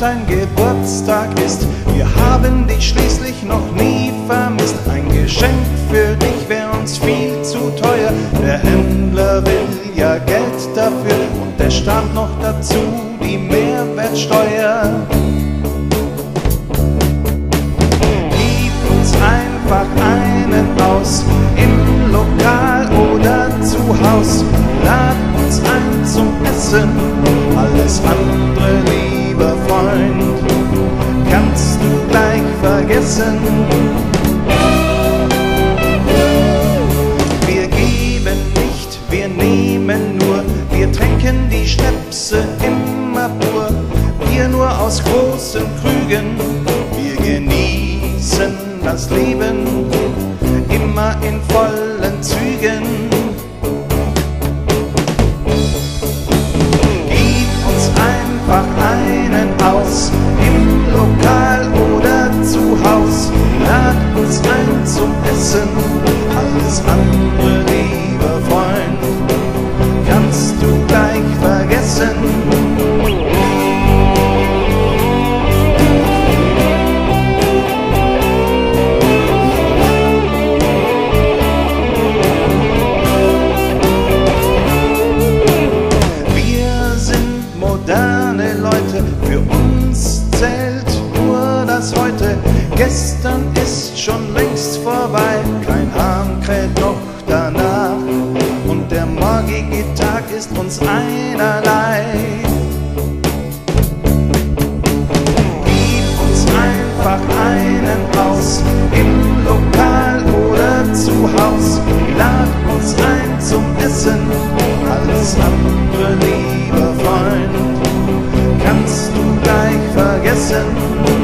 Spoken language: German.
dein Geburtstag ist. Wir haben dich schließlich noch nie vermisst. Ein Geschenk für dich wäre uns viel zu teuer. Der Händler will ja Geld dafür und der Staat noch dazu die Mehrwertsteuer. Gib uns einfach einen aus im Lokal oder zu Haus. Lad uns ein zum Essen, alles andere, vergessen. Wir geben nicht, wir nehmen nur, wir tränken die Schnäpse immer pur, wir nur aus großen Krügen, wir genießen das Leben immer in vollen Zügen. Zum Essen, alles andere, lieber Freund, kannst du gleich vergessen. Wir sind moderne Leute, für uns Gestern ist schon längst vorbei, kein Hahn kräht noch danach. Und der morgige Tag ist uns einerlei. Gib uns einfach einen aus, im Lokal oder zu Haus. Lad uns ein zum Essen, alles andere, lieber Freund, kannst du gleich vergessen.